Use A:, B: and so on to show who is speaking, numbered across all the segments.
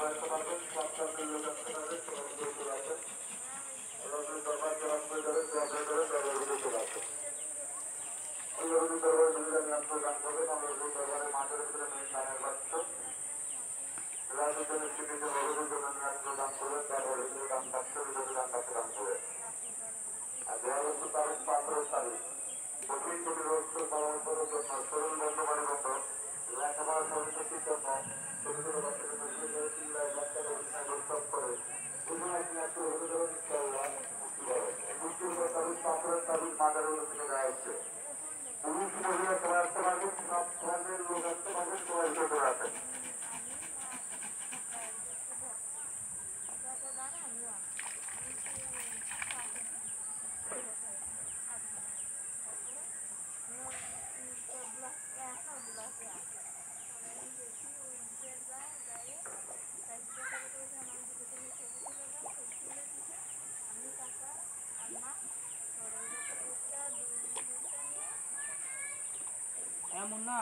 A: রাখতে পারবেন সাতটার জন্য রাখতে পারবেন সবাই চলে আসেন
B: রসুন দরবার
A: চলাপ করে যাবেন দরবার করে দরবারগুলো চলে আসেন
B: ওই
A: রসুন দরবার সুবিধা নিয়ে প্রদান করবেন আমরা রসুন দরবারের মাঠের ভিতরে মেন গানের বাচ্চ রাজনীতির স্বীকৃতি রসুন জন্য নিয়ে প্রদান করবেন তারপরে গান বাচ্চের ভিতরে গান বাচ্চা দান করে
B: আর দেওয়া হচ্ছে তার পাঁচের তারিখ কঠিন কঠিন রোজ
A: পালন করার জন্য শরীর বন্ধ করার মতো লেখাপড়া সরস্বতীর জন্য
C: এমন না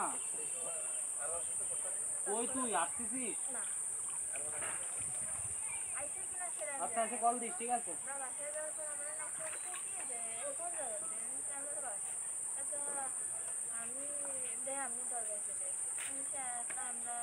B: ওই তুই?
C: আসতেছিস?
B: আচ্ছা আচ্ছা কল
C: দিস ঠিক আছে?
B: আমি দরকার আমরা